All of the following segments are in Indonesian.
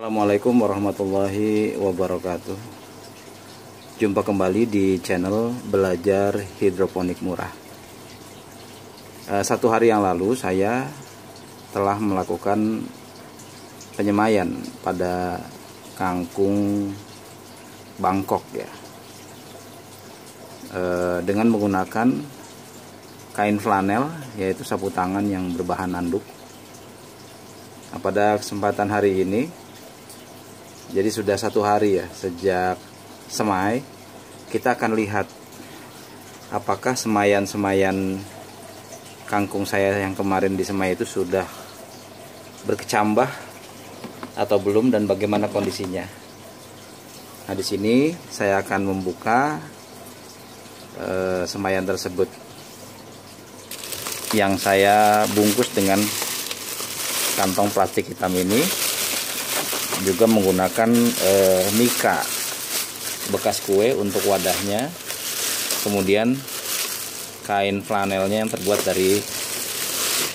Assalamualaikum warahmatullahi wabarakatuh. Jumpa kembali di channel Belajar Hidroponik Murah. Eh, Satu hari yang lalu saya telah melakukan penyemaian pada kangkung Bangkok ya. Eh, Dengan menggunakan kain flanel yaitu sapu tangan yang berbahan anduk. Nah, pada kesempatan hari ini jadi sudah satu hari ya sejak semai kita akan lihat apakah semayan-semayan kangkung saya yang kemarin di semai itu sudah berkecambah atau belum dan bagaimana kondisinya. Nah di sini saya akan membuka eh, semayan tersebut yang saya bungkus dengan kantong plastik hitam ini juga menggunakan eh, mika bekas kue untuk wadahnya kemudian kain flanelnya yang terbuat dari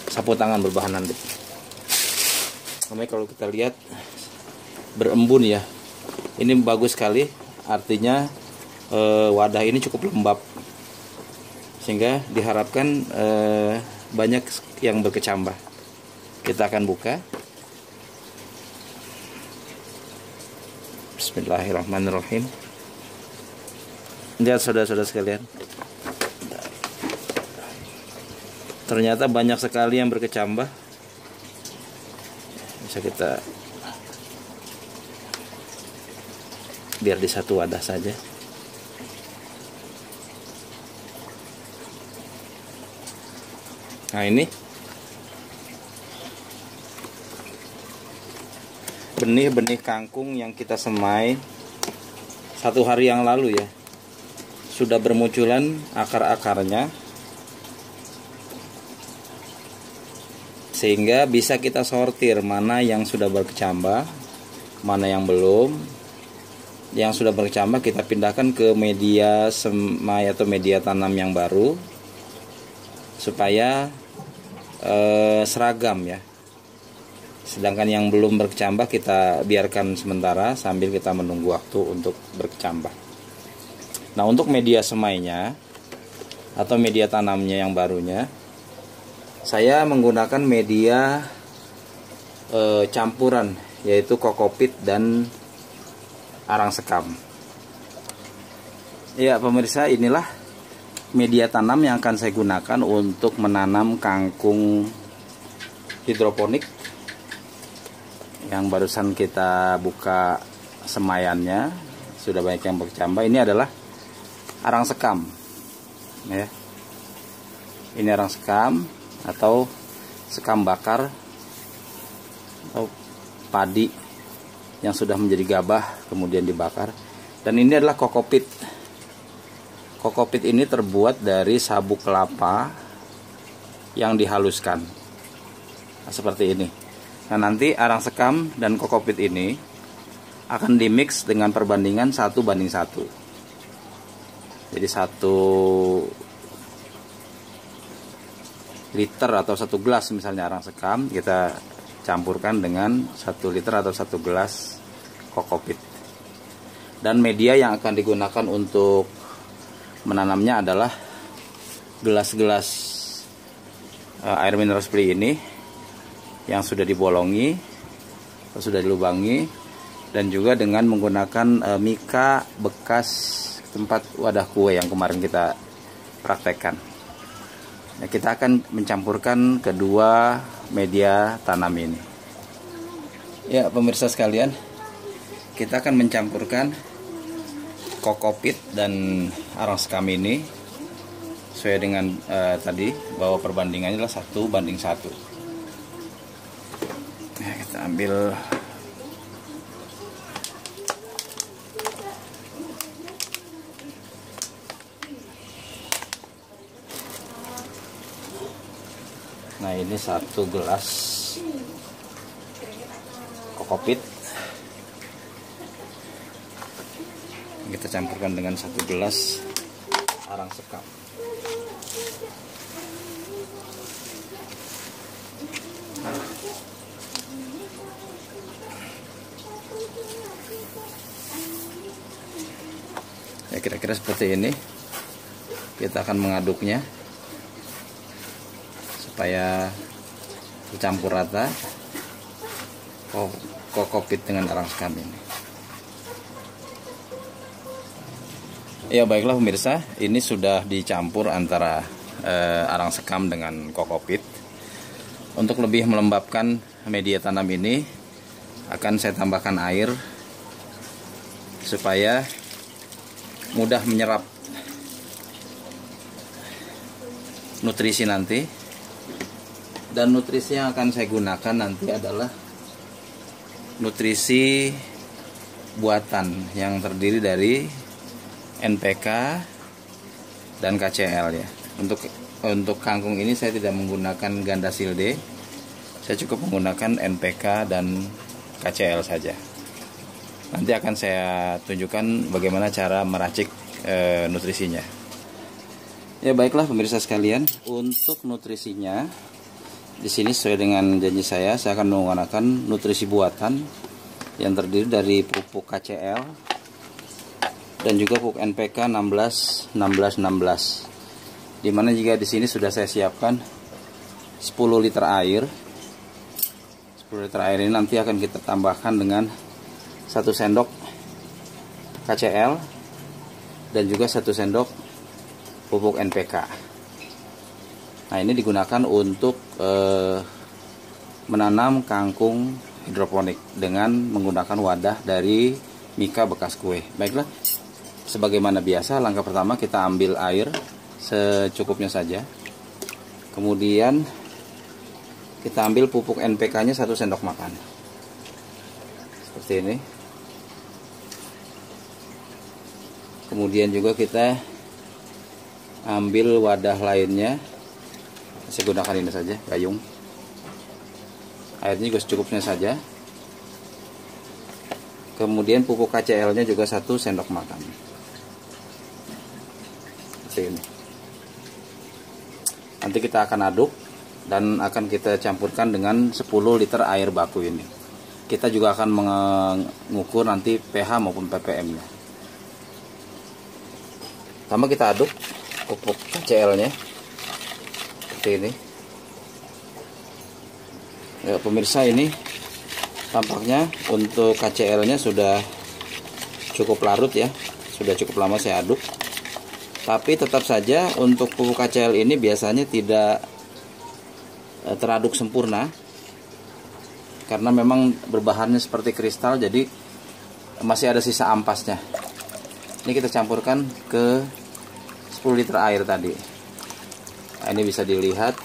sapu tangan berbahan handuk namanya kalau kita lihat berembun ya. Ini bagus sekali artinya eh, wadah ini cukup lembab. Sehingga diharapkan eh, banyak yang berkecambah. Kita akan buka Bismillahirrahmanirrahim. Lihat saudara-saudara sekalian. Ternyata banyak sekali yang berkecambah. Bisa kita biar di satu wadah saja. Nah ini benih-benih kangkung yang kita semai satu hari yang lalu ya. Sudah bermunculan akar-akarnya. Sehingga bisa kita sortir mana yang sudah berkecambah mana yang belum. Yang sudah berkecambah kita pindahkan ke media semai atau media tanam yang baru supaya eh, seragam ya sedangkan yang belum berkecambah kita biarkan sementara sambil kita menunggu waktu untuk berkecambah. Nah untuk media semainya atau media tanamnya yang barunya saya menggunakan media e, campuran yaitu kokopit dan arang sekam ya pemirsa inilah media tanam yang akan saya gunakan untuk menanam kangkung hidroponik yang barusan kita buka semayannya sudah banyak yang bercambah ini adalah arang sekam ya. Ini arang sekam atau sekam bakar atau padi yang sudah menjadi gabah kemudian dibakar. Dan ini adalah kokopit. Kokopit ini terbuat dari sabuk kelapa yang dihaluskan. Nah, seperti ini Nah nanti arang sekam dan kokopit ini akan dimix dengan perbandingan satu banding satu. Jadi satu liter atau satu gelas misalnya arang sekam kita campurkan dengan satu liter atau satu gelas kokopit. Dan media yang akan digunakan untuk menanamnya adalah gelas-gelas eh, air mineral seperti ini yang sudah dibolongi sudah dilubangi dan juga dengan menggunakan e, mika bekas tempat wadah kue yang kemarin kita praktekkan. Nah, kita akan mencampurkan kedua media tanam ini. Ya, pemirsa sekalian, kita akan mencampurkan kokopit dan arang sekam ini sesuai dengan uh, tadi bahwa perbandingannya adalah satu banding satu kita ambil. Nah ini satu gelas kokopit kita campurkan dengan satu gelas arang sekam kira-kira seperti ini. Kita akan mengaduknya supaya dicampur rata kokopit dengan arang sekam ini. Ya baiklah pemirsa ini sudah dicampur antara eh, arang sekam dengan kokopit. Untuk lebih melembabkan media tanam ini akan saya tambahkan air supaya mudah menyerap nutrisi nanti. Dan nutrisi yang akan saya gunakan nanti adalah nutrisi buatan yang terdiri dari NPK dan KCL ya. Untuk untuk kangkung ini saya tidak menggunakan ganda silde. Saya cukup menggunakan NPK dan KCL saja Nanti akan saya tunjukkan bagaimana cara meracik e, nutrisinya. Ya baiklah pemirsa sekalian, untuk nutrisinya di sini sesuai dengan janji saya, saya akan menggunakan nutrisi buatan yang terdiri dari pupuk KCL dan juga pupuk NPK 16 16 16. Di mana jika di sini sudah saya siapkan 10 liter air. 10 liter air ini nanti akan kita tambahkan dengan satu sendok KCL dan juga satu sendok pupuk NPK. Nah ini digunakan untuk eh, menanam kangkung hidroponik dengan menggunakan wadah dari mika bekas kue. Baiklah, sebagaimana biasa langkah pertama kita ambil air secukupnya saja. Kemudian kita ambil pupuk NPK-nya satu sendok makan. Seperti ini. Kemudian juga kita ambil wadah lainnya. Saya gunakan ini saja gayung. Airnya juga secukupnya saja. Kemudian pupuk KCL nya juga satu sendok makan. Seperti ini. Nanti kita akan aduk dan akan kita campurkan dengan 10 liter air baku ini. Kita juga akan mengukur nanti pH maupun ppm nya Pertama kita aduk pupuk KCL-nya seperti ini. Ya, pemirsa ini tampaknya untuk KCL-nya sudah cukup larut ya, sudah cukup lama saya aduk. Tapi tetap saja untuk pupuk KCL ini biasanya tidak eh, teraduk sempurna karena memang berbahannya seperti kristal jadi masih ada sisa ampasnya ini kita campurkan ke 10 liter air tadi. Nah, ini bisa dilihat.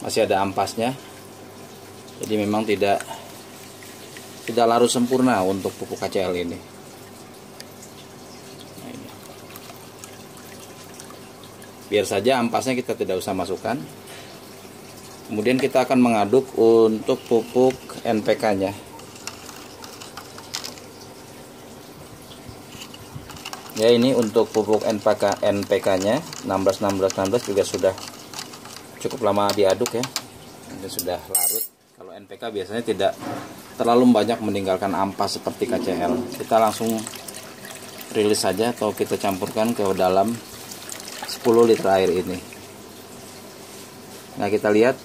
Masih ada ampasnya. Jadi memang tidak tidak larut sempurna untuk pupuk KCL ini. Nah, ini. Biar saja ampasnya kita tidak usah masukkan. Kemudian kita akan mengaduk untuk pupuk NPK nya ya ini untuk pupuk NPK NPK nya 16 16 16 juga sudah cukup lama diaduk ya. Ini sudah larut. Kalau NPK biasanya tidak terlalu banyak meninggalkan ampas seperti KCL kita langsung rilis saja atau kita campurkan ke dalam 10 liter air ini. Nah kita lihat.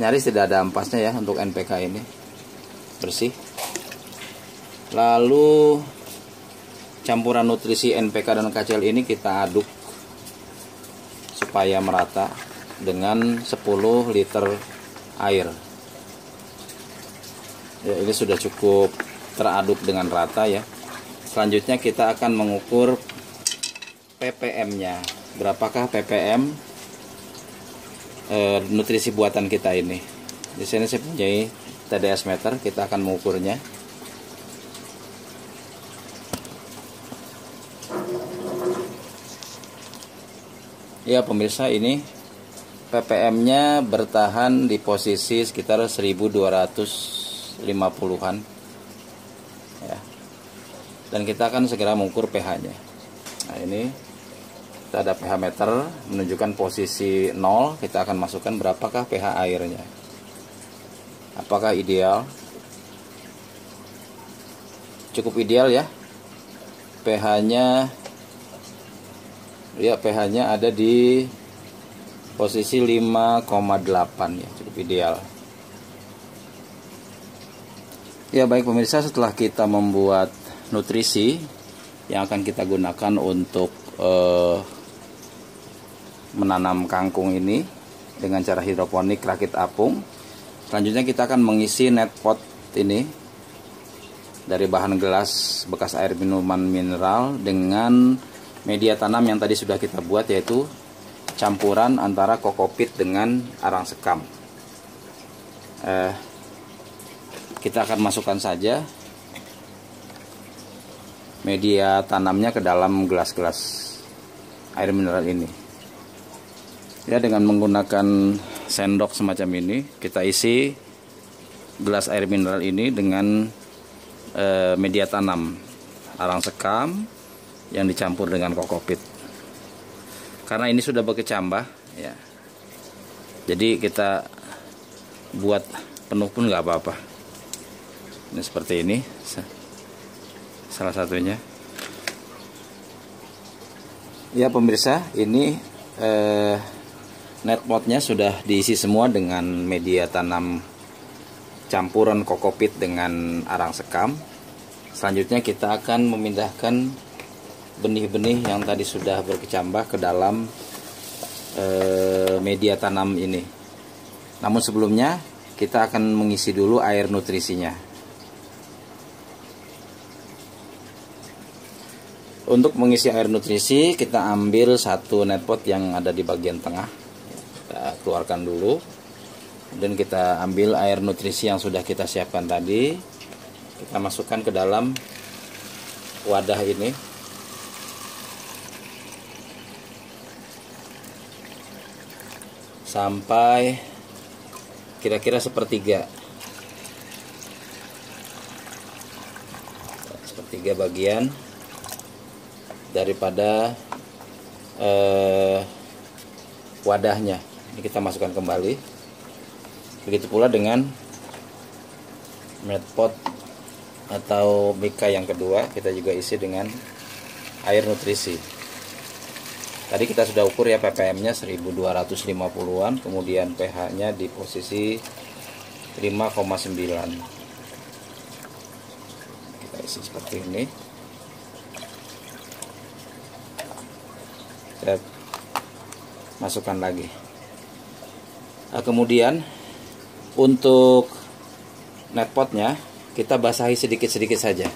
Nyaris tidak ada ampasnya ya untuk NPK ini. Bersih. Lalu campuran nutrisi NPK dan KCL ini kita aduk supaya merata dengan 10 liter air. Ya, ini sudah cukup teraduk dengan rata ya. Selanjutnya kita akan mengukur ppm nya berapakah ppm e, nutrisi buatan kita ini? Di sini saya punya TDS meter kita akan mengukurnya Ya pemirsa ini ppm-nya bertahan di posisi sekitar 1250-an. Ya. Dan kita akan segera mengukur pH-nya. Nah, ini kita ada pH meter menunjukkan posisi 0, kita akan masukkan berapakah pH airnya. Apakah ideal? Cukup ideal ya. pH-nya ya pH-nya ada di posisi 5,8 ya cukup ideal. Ya baik pemirsa setelah kita membuat nutrisi yang akan kita gunakan untuk eh, menanam kangkung ini dengan cara hidroponik rakit apung selanjutnya kita akan mengisi net pot ini dari bahan gelas bekas air minuman mineral dengan media tanam yang tadi sudah kita buat yaitu campuran antara kokopit dengan arang sekam. Eh, kita akan masukkan saja media tanamnya ke dalam gelas-gelas air mineral ini. Ya dengan menggunakan sendok semacam ini kita isi gelas air mineral ini dengan e, media tanam arang sekam yang dicampur dengan kokopit. Karena ini sudah berkecambah ya. Jadi kita buat penuh pun nggak apa-apa. Ini seperti ini salah satunya. Ya pemirsa ini eh, net potnya sudah diisi semua dengan media tanam campuran kokopit dengan arang sekam. Selanjutnya kita akan memindahkan benih-benih yang tadi sudah berkecambah ke dalam e, media tanam ini. Namun sebelumnya kita akan mengisi dulu air nutrisinya. Untuk mengisi air nutrisi kita ambil satu netpot yang ada di bagian tengah. Kita keluarkan dulu dan kita ambil air nutrisi yang sudah kita siapkan tadi kita masukkan ke dalam wadah ini sampai kira-kira sepertiga. Sepertiga bagian daripada eh, wadahnya. Ini kita masukkan kembali. Begitu pula dengan pot atau mika yang kedua. Kita juga isi dengan air nutrisi tadi kita sudah ukur ya ppm nya 1250an kemudian pH nya di posisi 5,9 kita isi seperti ini. Saya masukkan lagi. Nah, kemudian untuk netpotnya kita basahi sedikit-sedikit saja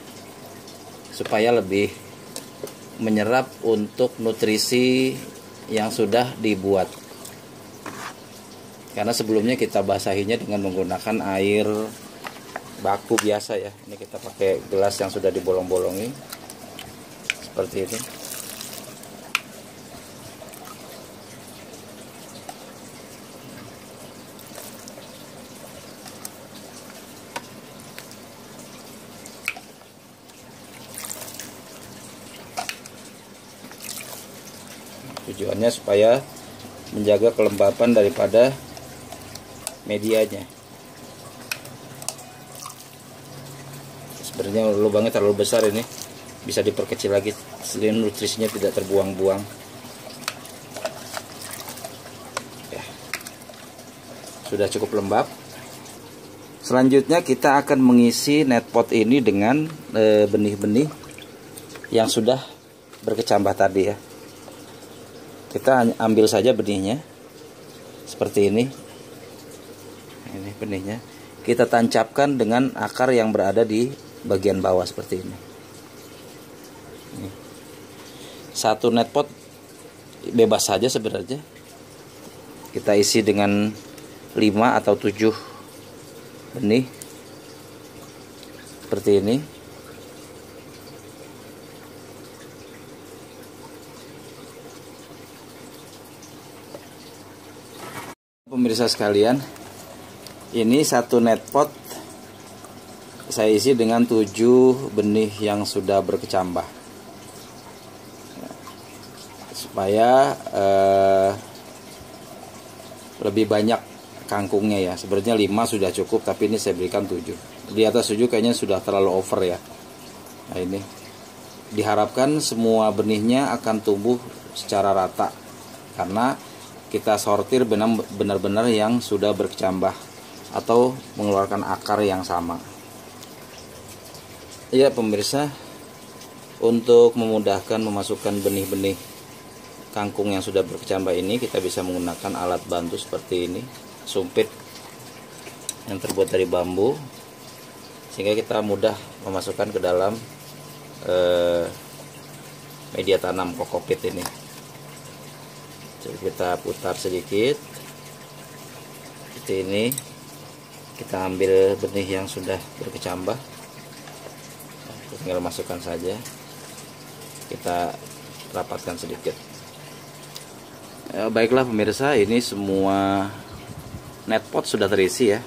supaya lebih menyerap untuk nutrisi yang sudah dibuat. Karena sebelumnya kita basahinya dengan menggunakan air baku biasa ya. Ini kita pakai gelas yang sudah dibolong-bolongi. Seperti ini tujuannya supaya menjaga kelembapan daripada medianya. Sebenarnya lubangnya terlalu besar ini. Bisa diperkecil lagi. Selain nutrisinya tidak terbuang-buang. Ya. sudah cukup lembab. Selanjutnya kita akan mengisi net pot ini dengan eh, benih-benih yang sudah berkecambah tadi ya kita ambil saja benihnya. Seperti ini. Ini benihnya. Kita tancapkan dengan akar yang berada di bagian bawah seperti ini, satu net pot bebas saja sebenarnya. Kita isi dengan 5 atau 7 benih. Seperti ini pemirsa sekalian ini satu net pot saya isi dengan tujuh benih yang sudah berkecambah. Supaya eh, lebih banyak kangkungnya ya. Sebenarnya lima sudah cukup tapi ini saya berikan tujuh. Di atas tujuh kayaknya sudah terlalu over ya. Nah ini. Diharapkan semua benihnya akan tumbuh secara rata. Karena kita sortir benar-benar yang sudah berkecambah atau mengeluarkan akar yang sama. Ya pemirsa, untuk memudahkan memasukkan benih-benih kangkung yang sudah berkecambah ini kita bisa menggunakan alat bantu seperti ini, sumpit yang terbuat dari bambu sehingga kita mudah memasukkan ke dalam eh, media tanam kokopit ini. Jadi kita putar sedikit. Seperti ini. Kita ambil benih yang sudah berkecambah. Tinggal masukkan saja. Kita rapatkan sedikit. E, baiklah pemirsa ini semua netpot sudah terisi ya.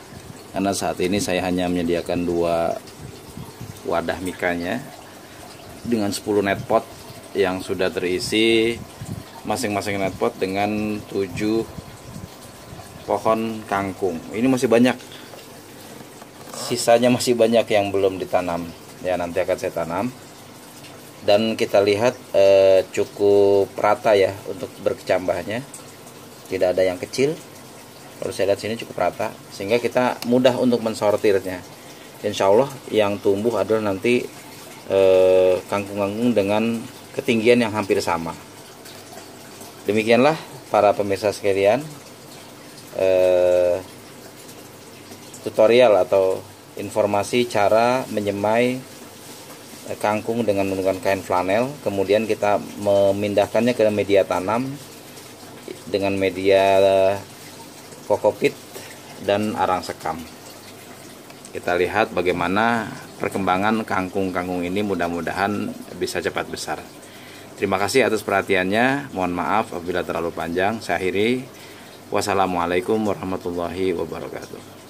Karena saat ini saya hanya menyediakan dua wadah mikanya. Dengan 10 netpot yang sudah terisi masing-masing netpot dengan 7 pohon kangkung. Ini masih banyak. Sisanya masih banyak yang belum ditanam. Ya nanti akan saya tanam. Dan kita lihat eh, cukup rata ya untuk berkecambahnya. Tidak ada yang kecil. Kalau saya lihat sini cukup rata sehingga kita mudah untuk mensortirnya. Insya Allah yang tumbuh adalah nanti eh, kangkung-kangkung dengan ketinggian yang hampir sama demikianlah para pemirsa sekalian eh, tutorial atau informasi cara menyemai eh, kangkung dengan menggunakan kain flanel. Kemudian kita memindahkannya ke media tanam dengan media kokopit dan arang sekam. Kita lihat bagaimana perkembangan kangkung-kangkung ini mudah-mudahan bisa cepat besar terima kasih atas perhatiannya. Mohon maaf apabila terlalu panjang. Saya akhiri. Wassalamualaikum warahmatullahi wabarakatuh